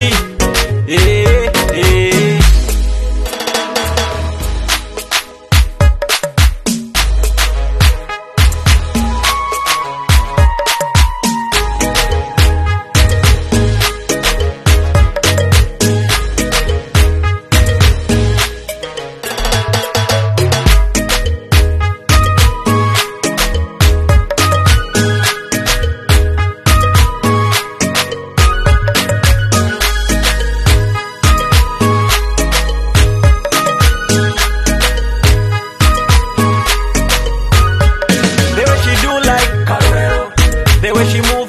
Yeah. when she.